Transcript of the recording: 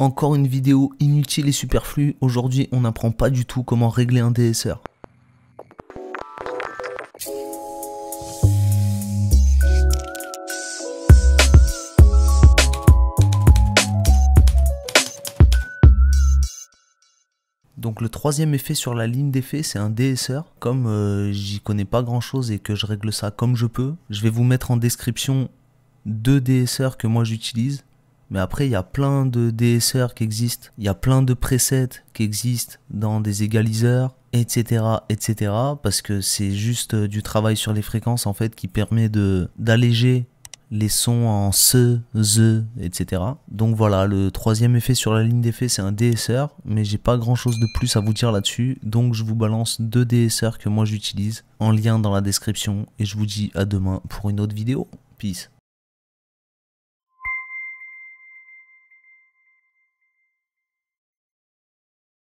Encore une vidéo inutile et superflue. Aujourd'hui, on n'apprend pas du tout comment régler un DSR. Donc le troisième effet sur la ligne d'effet, c'est un DSR. Comme euh, j'y connais pas grand chose et que je règle ça comme je peux, je vais vous mettre en description deux DSR que moi j'utilise. Mais après, il y a plein de DSR qui existent. Il y a plein de presets qui existent dans des égaliseurs, etc., etc. Parce que c'est juste du travail sur les fréquences en fait qui permet d'alléger les sons en se, the, etc. Donc voilà, le troisième effet sur la ligne d'effet, c'est un DSR, mais j'ai pas grand chose de plus à vous dire là-dessus, donc je vous balance deux DSR que moi j'utilise en lien dans la description, et je vous dis à demain pour une autre vidéo. Peace.